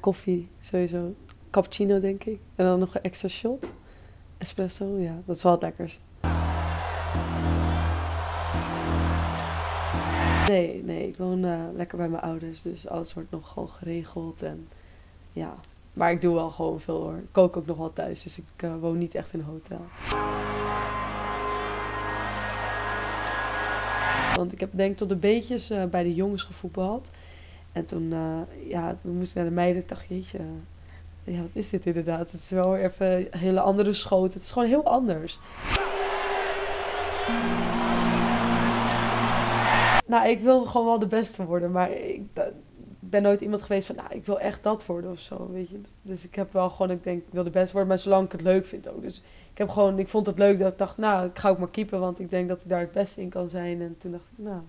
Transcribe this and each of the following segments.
koffie, sowieso. Cappuccino, denk ik. En dan nog een extra shot. Espresso, ja, dat is wel het lekkerst. Nee, nee, ik woon eh, lekker bij mijn ouders, dus alles wordt nog gewoon geregeld. En ja, maar ik doe wel gewoon veel hoor. Ik kook ook nog wel thuis, dus ik eh, woon niet echt in een hotel. Want ik heb denk tot de beetjes eh, bij de jongens gevoetbald. En toen, eh, ja, toen moest ik naar de meiden. Ik dacht, jeetje, ja, wat is dit inderdaad? Het is wel even een hele andere schoot. Het is gewoon heel anders. Nou, ik wil gewoon wel de beste worden, maar ik ben nooit iemand geweest van, nou, ik wil echt dat worden of zo, weet je. Dus ik heb wel gewoon, ik denk, ik wil de beste worden, maar zolang ik het leuk vind ook. Dus ik heb gewoon, ik vond het leuk dat ik dacht, nou, ik ga ook maar keepen, want ik denk dat ik daar het beste in kan zijn. En toen dacht ik, nou.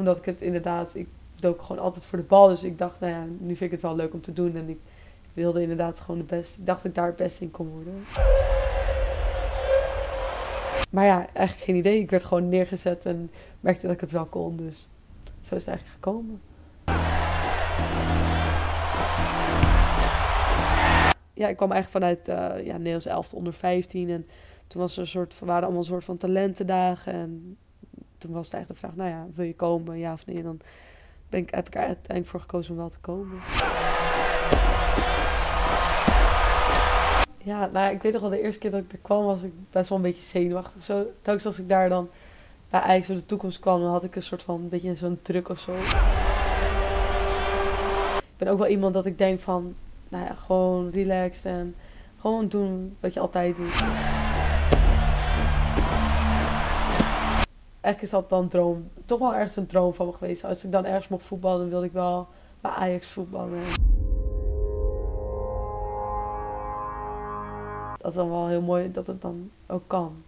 Omdat ik het inderdaad, ik dook gewoon altijd voor de bal, dus ik dacht, nou ja, nu vind ik het wel leuk om te doen. En ik wilde inderdaad gewoon de beste, ik dacht ik daar het beste in kon worden. Maar ja, eigenlijk geen idee. Ik werd gewoon neergezet en merkte dat ik het wel kon. Dus zo is het eigenlijk gekomen. Ja, ik kwam eigenlijk vanuit eh ja, Nederlands elfte onder 15. En toen was er een soort, waren allemaal een soort van talentendagen. En toen was het eigenlijk de vraag, nou ja, wil je komen, ja of nee? Dan ben ik, heb ik er uiteindelijk voor gekozen om wel te komen. Ja, nou, ik weet nog wel, de eerste keer dat ik er kwam was ik best wel een beetje zenuwachtig. Zo, telkens als ik daar dan bij voor de toekomst kwam, dan had ik een soort van, een beetje zo'n druk of zo. Ik ben ook wel iemand dat ik denk van, nou ja, gewoon relaxed en gewoon doen wat je altijd doet. Eigenlijk is dat dan droom, toch wel ergens een droom van me geweest. Als ik dan ergens mocht voetballen, dan wilde ik wel bij Ajax voetballen. Dat is dan wel heel mooi dat het dan ook kan.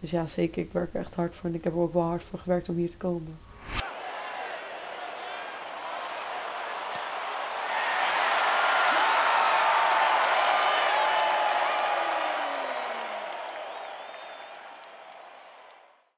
Dus ja, zeker. Ik werk er echt hard voor. En ik heb er ook wel hard voor gewerkt om hier te komen.